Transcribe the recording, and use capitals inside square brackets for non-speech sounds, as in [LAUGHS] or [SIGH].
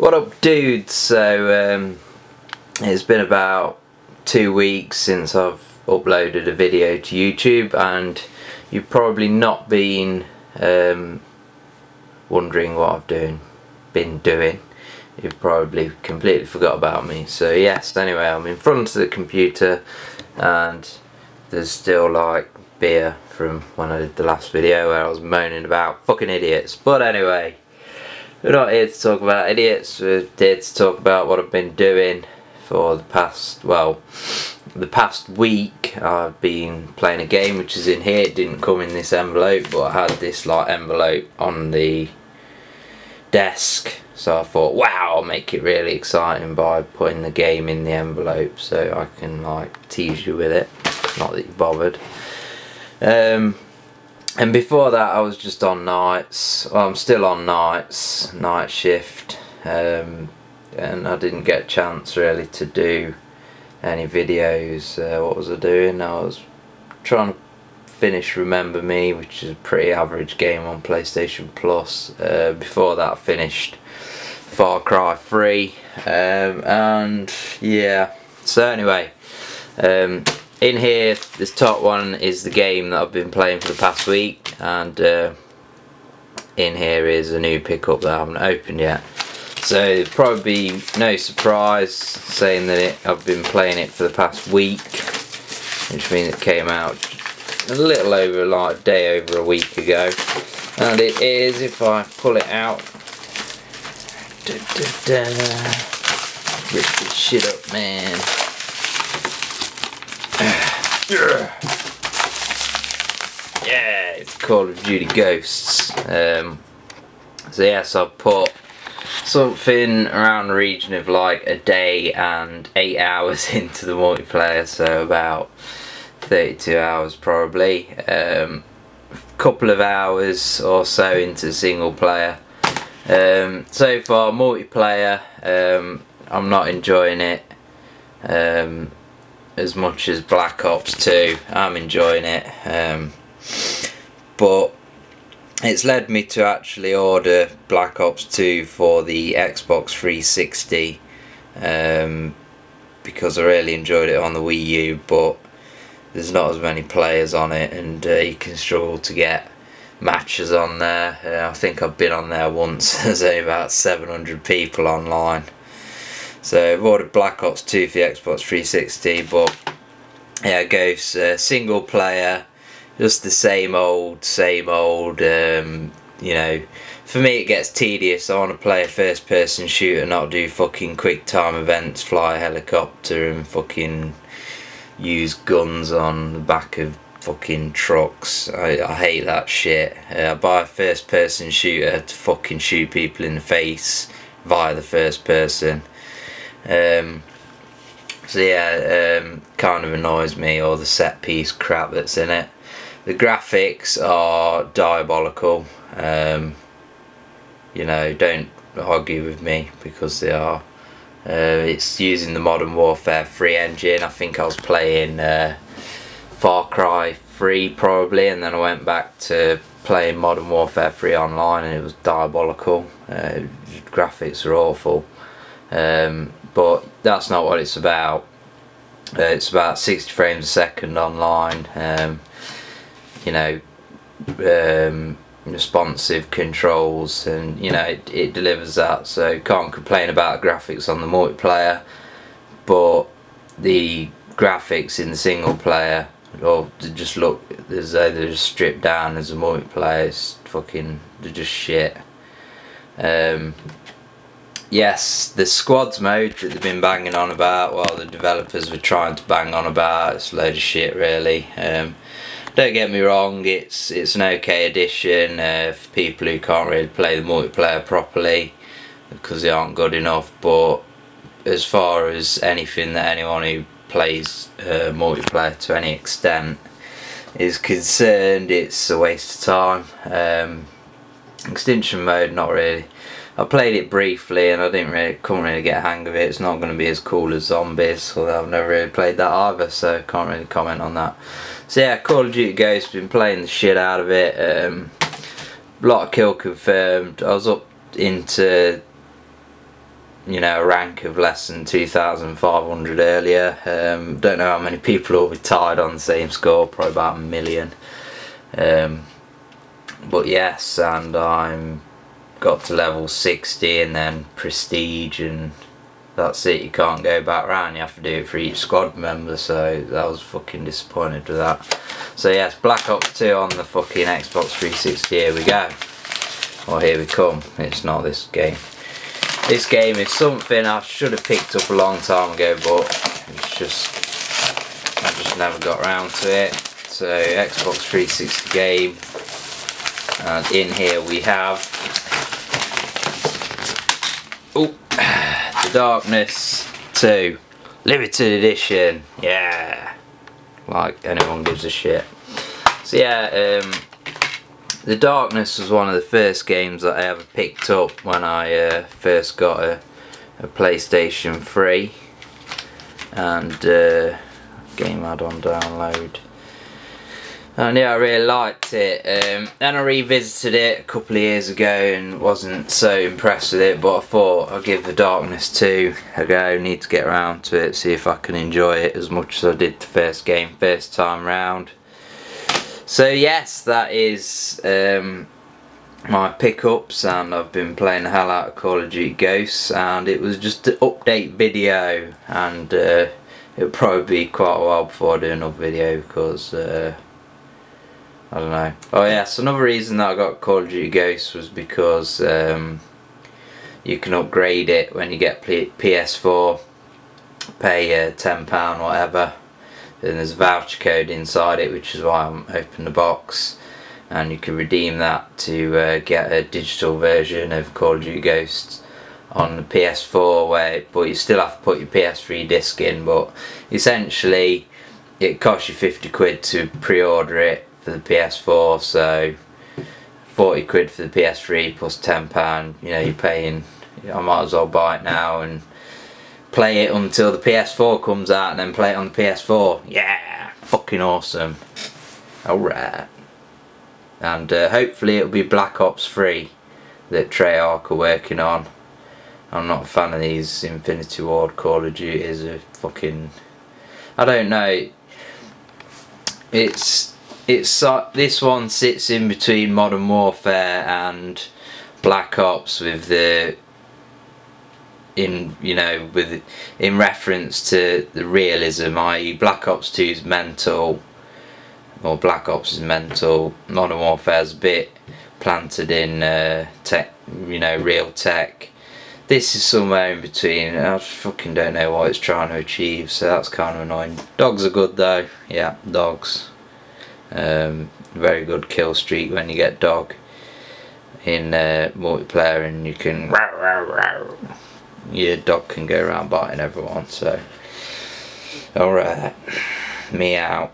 What up dudes? So um, it's been about two weeks since I've uploaded a video to YouTube and you've probably not been um, wondering what I've doing, been doing. You've probably completely forgot about me. So yes, anyway, I'm in front of the computer and there's still like beer from when I did the last video where I was moaning about fucking idiots. But anyway, we're not here to talk about idiots, we're here to talk about what I've been doing for the past, well, the past week I've been playing a game which is in here, it didn't come in this envelope but I had this like envelope on the desk so I thought wow I'll make it really exciting by putting the game in the envelope so I can like tease you with it, not that you bothered. Um, and before that I was just on nights. Well I'm still on nights night shift. Um, and I didn't get a chance really to do any videos. Uh, what was I doing? I was trying to finish Remember Me which is a pretty average game on PlayStation Plus. Uh, before that I finished Far Cry 3 um, and yeah. So anyway um, in here this top one is the game that I've been playing for the past week and uh, in here is a new pickup that I haven't opened yet. So probably no surprise saying that it, I've been playing it for the past week which means it came out a little over like a day over a week ago. And it is if I pull it out da, da, da, rip this shit up man yeah, it's Call of Duty Ghosts. Um, so yes, I've put something around the region of like a day and eight [LAUGHS] hours into the multiplayer, so about 32 hours probably. Um, a couple of hours or so into single player. Um, so far, multiplayer, um, I'm not enjoying it. Um, as much as Black Ops 2. I'm enjoying it. Um, but it's led me to actually order Black Ops 2 for the Xbox 360 um, because I really enjoyed it on the Wii U but there's not as many players on it and uh, you can struggle to get matches on there. Uh, I think I've been on there once, [LAUGHS] there's only about 700 people online. So I've ordered Black Ops 2 for the Xbox 360, but yeah, it goes uh, single player, just the same old, same old. Um, you know, for me it gets tedious. I want to play a first person shooter, not do fucking quick time events, fly a helicopter and fucking use guns on the back of fucking trucks. I, I hate that shit. Uh, I buy a first person shooter to fucking shoot people in the face via the first person. Um, so yeah, um, kind of annoys me, all the set piece crap that's in it. The graphics are diabolical. Um, you know, don't argue with me because they are. Uh, it's using the Modern Warfare 3 engine. I think I was playing uh, Far Cry 3 probably, and then I went back to playing Modern Warfare 3 online, and it was diabolical. Uh, graphics are awful. Um, but that's not what it's about. Uh, it's about 60 frames a second online. Um, you know, um, responsive controls, and you know it, it delivers that. So can't complain about graphics on the multiplayer, but the graphics in the single player or just look as though they're just stripped down as a multiplayer. It's fucking they're just shit. Um, yes, the squads mode that they've been banging on about, while the developers were trying to bang on about, it's a load of shit really. Um, don't get me wrong, it's it's an okay addition uh, for people who can't really play the multiplayer properly because they aren't good enough, but as far as anything that anyone who plays uh, multiplayer to any extent is concerned, it's a waste of time. Um, extinction mode, not really. I played it briefly and I didn't really, couldn't really get a hang of it. It's not going to be as cool as Zombies, although I've never really played that either, so can't really comment on that. So yeah, Call of Duty Ghost, been playing the shit out of it. Um, lot of kill confirmed. I was up into you know a rank of less than 2,500 earlier. Um, don't know how many people be tied on the same score, probably about a million. Um, but yes, and I'm got to level 60 and then prestige and that's it. You can't go back round. You have to do it for each squad member so that was fucking disappointed with that. So yes Black Ops 2 on the fucking Xbox 360 here we go. Or here we come. It's not this game. This game is something I should have picked up a long time ago but it's just I just never got around to it. So Xbox 360 game and in here we have oh the Darkness 2 limited edition. Yeah like anyone gives a shit. So yeah um, the Darkness was one of the first games that I ever picked up when I uh, first got a, a, PlayStation 3 and uh, game add-on download and yeah I really liked it um, then I revisited it a couple of years ago and wasn't so impressed with it but I thought I'd give The Darkness 2 a go need to get around to it see if I can enjoy it as much as I did the first game first time round. So yes that is um, my pickups and I've been playing the hell out of Call of Duty Ghosts and it was just an update video and uh, it'll probably be quite a while before I do another video because uh, I don't know. Oh yes, another reason that I got Call of Duty Ghosts was because um, you can upgrade it when you get PS4, pay uh, £10 whatever, and there's a voucher code inside it which is why I'm opening the box and you can redeem that to uh, get a digital version of Call of Duty Ghosts on the PS4 where but you still have to put your PS3 disc in but essentially it costs you 50 quid to pre-order it for the PS4 so 40 quid for the PS3 plus 10 pound you know you're paying I might as well buy it now and play it until the PS4 comes out and then play it on the PS4 yeah fucking awesome. Alright. And uh, hopefully it'll be Black Ops 3 that Treyarch are working on. I'm not a fan of these Infinity Ward Call of Duties of fucking I don't know. It's it's uh, this one sits in between Modern Warfare and Black Ops with the in you know with in reference to the realism i.e. Black Ops 2 is mental or Black Ops is mental Modern Warfare is a bit planted in uh, tech you know real tech this is somewhere in between I fucking don't know what it's trying to achieve so that's kind of annoying dogs are good though yeah dogs um, very good kill streak when you get dog in uh, multiplayer and you can your dog can go around biting everyone so. Alright me out